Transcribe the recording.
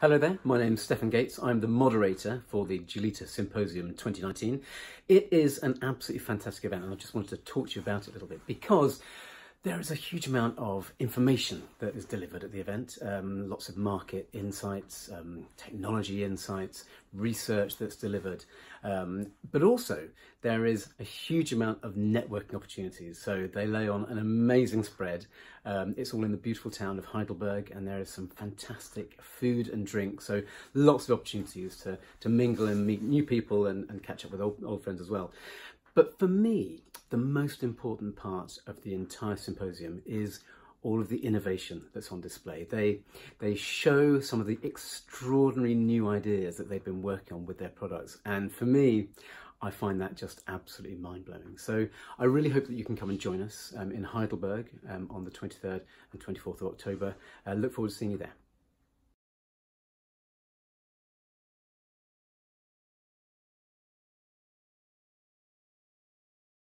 Hello there, my name's Stefan Gates. I'm the moderator for the GELITA Symposium 2019. It is an absolutely fantastic event and I just wanted to talk to you about it a little bit because there is a huge amount of information that is delivered at the event, um, lots of market insights, um, technology insights, research that's delivered, um, but also there is a huge amount of networking opportunities. So they lay on an amazing spread. Um, it's all in the beautiful town of Heidelberg and there is some fantastic food and drink. So lots of opportunities to, to mingle and meet new people and, and catch up with old, old friends as well. But for me, the most important part of the entire symposium is all of the innovation that's on display. They, they show some of the extraordinary new ideas that they've been working on with their products. And for me, I find that just absolutely mind-blowing. So I really hope that you can come and join us um, in Heidelberg um, on the 23rd and 24th of October. Uh, look forward to seeing you there.